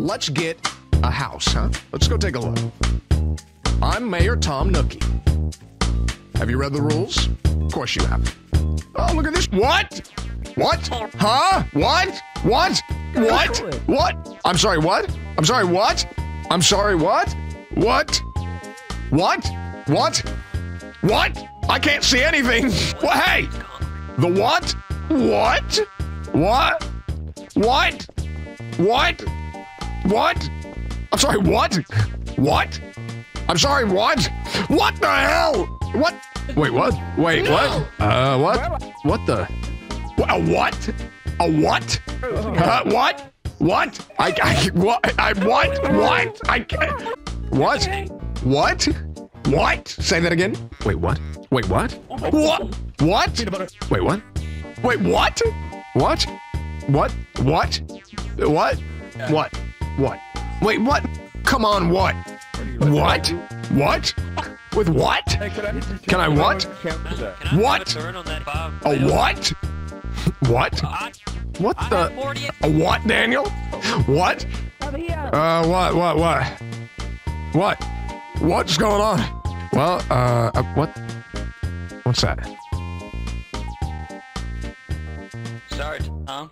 let's get a house, huh? Let's go take a look. I'm Mayor Tom Nookie. Have you read the rules? Of course you have. Oh, look at this. What? What? Huh? What? What? What? What? I'm sorry, what? I'm sorry, what? I'm sorry, what? What? What? What? What? I can't see anything. Well, hey! The what? What? What? What? What? What? I'm sorry, what? What? I'm sorry, what? What the hell? What? Wait, what? Wait, what? Uh, what? What the? A what? A what? Uh, what? What? I, I, what? I, what? What? I can't. What? What? What? Say that again. Wait, what? Wait, what? What? What? Wait, what? Wait, what? What? What? What? What? What? What? Wait, what? Come on, what? What? What? With what? Can I what? What? A what? What? What the? A what, Daniel? What? Uh, what, what, what? What? What's going on? Well, uh, uh, what? What's that? Sorry, Tom.